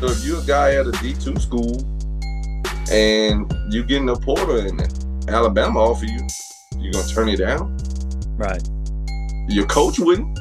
So if you're a guy at a D2 school and you getting a portal and Alabama offer you, you're gonna turn it down? Right. Your coach wouldn't.